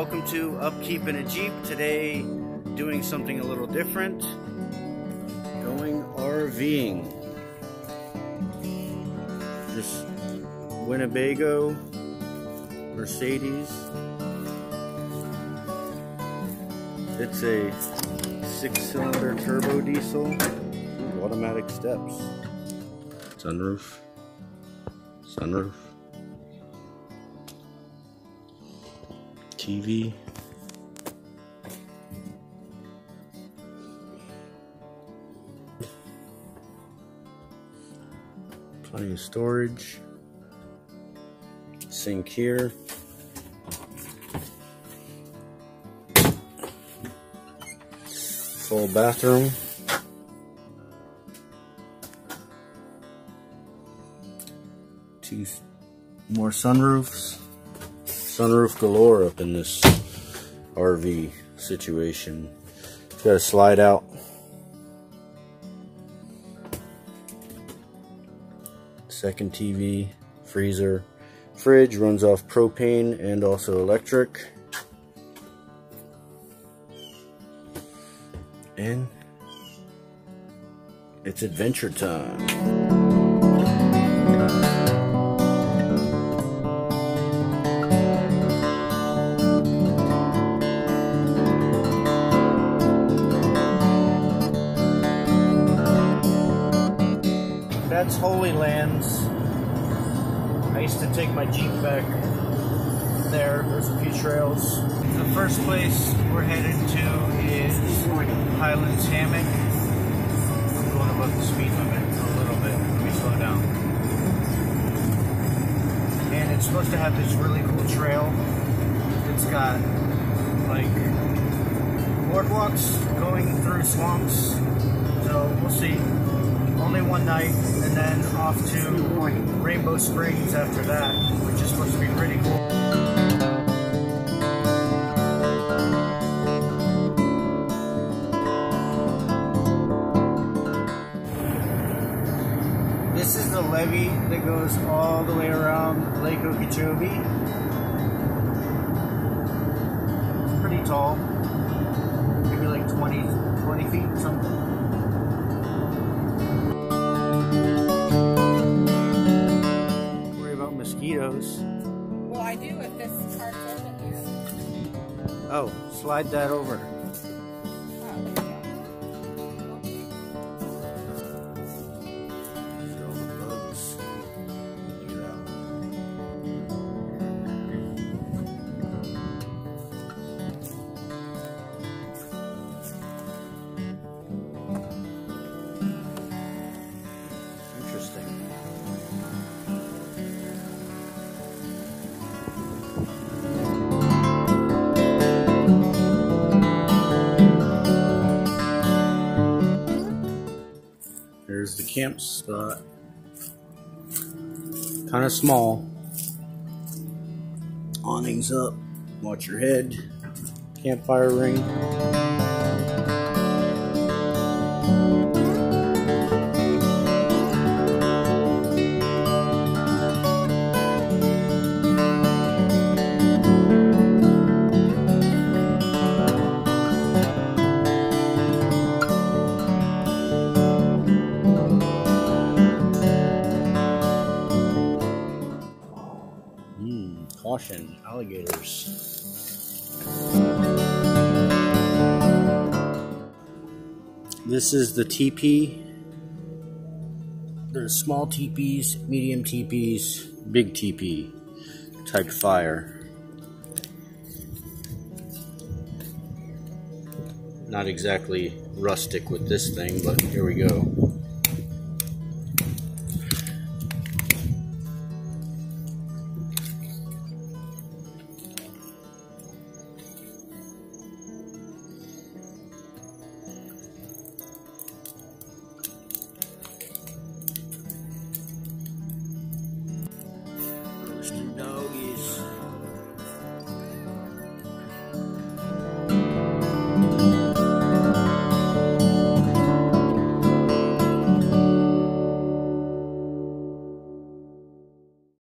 welcome to Upkeep and a Jeep. Today, doing something a little different. Going RVing. This Winnebago Mercedes. It's a six-cylinder turbo diesel, automatic steps. Sunroof. Sunroof. TV. Plenty of storage. Sink here. Full bathroom. Two more sunroofs sunroof galore up in this RV situation. It's got a slide out. Second TV, freezer, fridge runs off propane and also electric. And it's adventure time. That's Holy Lands. I used to take my Jeep back there. There's a few trails. The first place we're headed to is Highlands Hammock. I'm going above the speed limit a little bit. Let me slow down. And it's supposed to have this really cool trail. It's got like boardwalks going through swamps. So we'll see only one night, and then off to Rainbow Springs after that, which is supposed to be pretty cool. This is the levee that goes all the way around Lake Okeechobee. It's pretty tall, maybe like 20, 20 feet, something. Oh, slide that over. The camp spot. Uh, kind of small. Awnings up. Watch your head. Campfire ring. Caution, alligators. This is the teepee. There's small teepees, medium teepees, big teepee type fire. Not exactly rustic with this thing, but here we go.